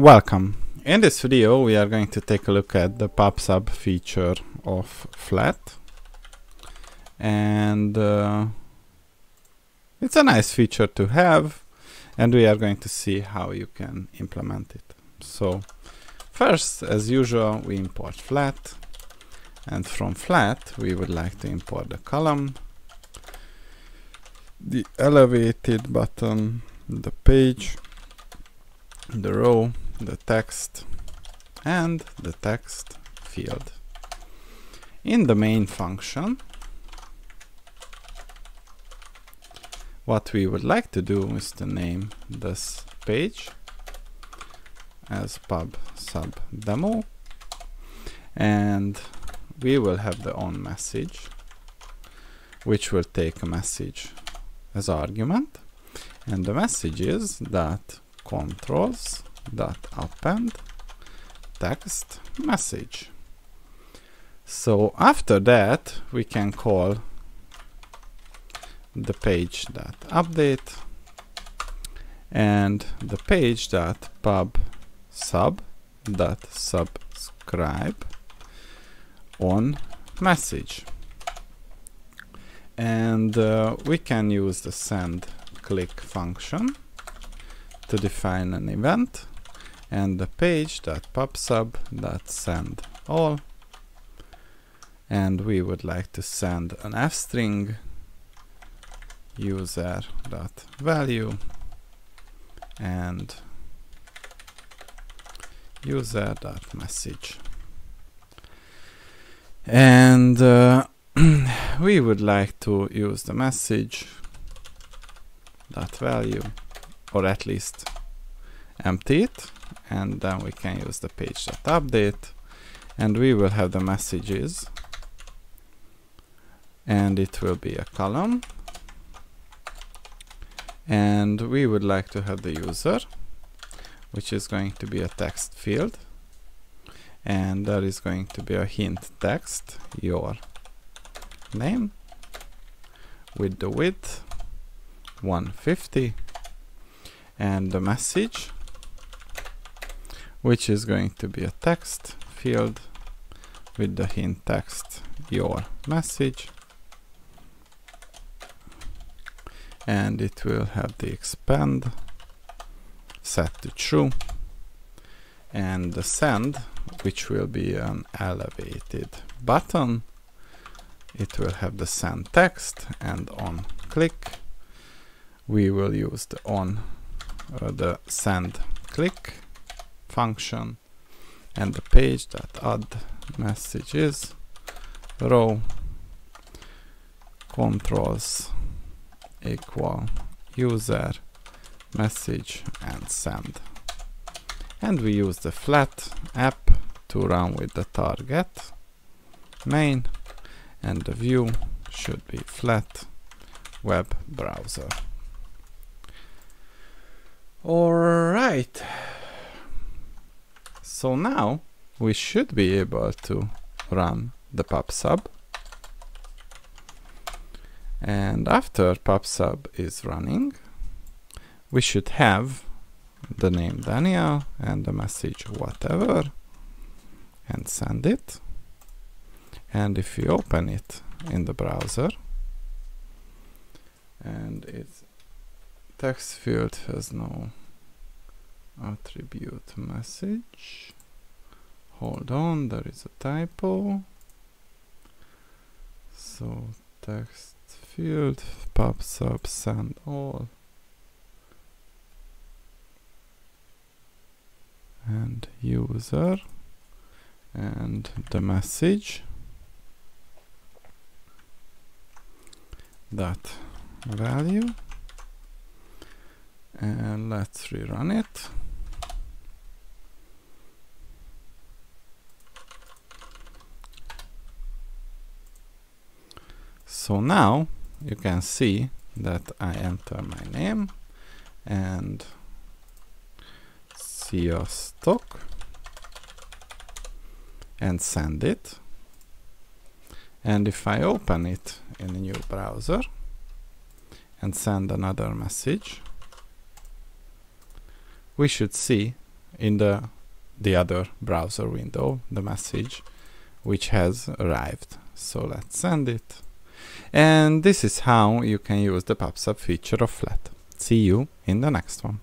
Welcome. In this video we are going to take a look at the PubSub feature of Flet and uh, it's a nice feature to have and we are going to see how you can implement it. So first as usual we import Flet and from Flet we would like to import the column the elevated button the page the row the text and the text field. In the main function, what we would like to do is to name this page as pub sub demo and we will have the on message which will take a message as argument and the message is that controls dot append text message. So after that we can call the page dot update and the page dot pub sub dot subscribe on message and uh, we can use the send click function to define an event and the page that pubsub that send all. And we would like to send an f string user dot value and user dot message. And uh, we would like to use the message dot value or at least empty it and then we can use the page that update and we will have the messages. And it will be a column. And we would like to have the user which is going to be a text field. And there is going to be a hint text your name with the width 150 and the message which is going to be a text field with the hint text your message. And it will have the expand set to true. And the send which will be an elevated button. It will have the send text and on click we will use the on uh, the send click function and the page that add messages row controls equal user message and send. And we use the flet app to run with the target main and the view should be flet web browser. All right so now we should be able to run the PubSub. And after PubSub is running, we should have the name Daniel and the message whatever and send it. And if you open it in the browser and its text field has no attribute message. Hold on there is a typo. So text field pubsub send all. And user. And the message. That value. And let's rerun it So now you can see that I enter my name and see your stock and send it. And if I open it in a new browser and send another message, we should see in the the other browser window the message which has arrived so let's send it and this is how you can use the PubSub feature of flet. See you in the next one